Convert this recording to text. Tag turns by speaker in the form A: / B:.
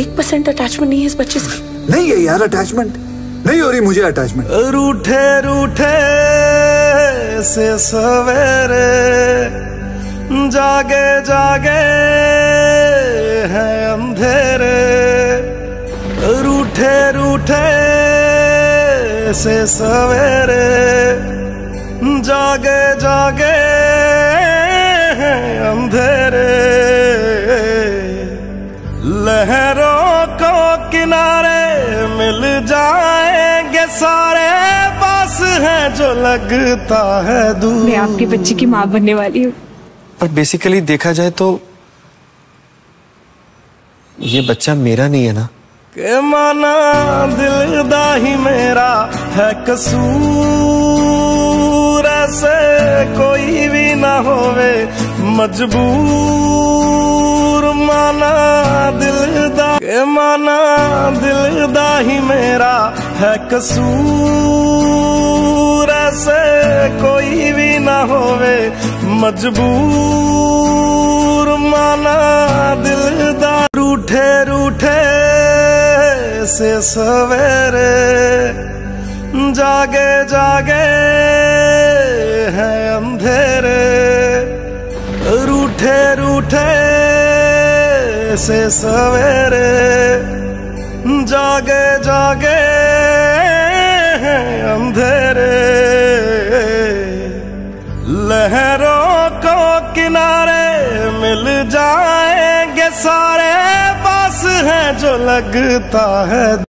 A: एक percent attachment नहीं है इस बच्चे से?
B: नहीं है यार अटैचमेंट नहीं हो रही मुझे अटैचमेंट
C: रूठे रूठे से सवेरे जागे जागे हैं अंधेरे। रूठे रूठे से सवेरे जागे जागे किनारे मिल जाएँगे सारे पास है जो लगता है दूर।
D: मैं आपके बच्चे की माँ बनने वाली हूँ।
E: पर बेसिकली देखा जाए तो ये बच्चा मेरा नहीं है ना?
C: के माना दिल दा ही मेरा है कसूर ऐसे कोई भी ना होवे मजबूर। माना दिल दा ही मेरा है कसूर। ऐसे कोई भी ना होवे मजबूर। माना दिल दा रूठे रूठे से सवेरे जागे जागे है अंधेरे। रूठे रूठे से सवेरे जागे जागे अंधेरे। लहरों को किनारे मिल जाएँगे सारे बस है जो लगता है।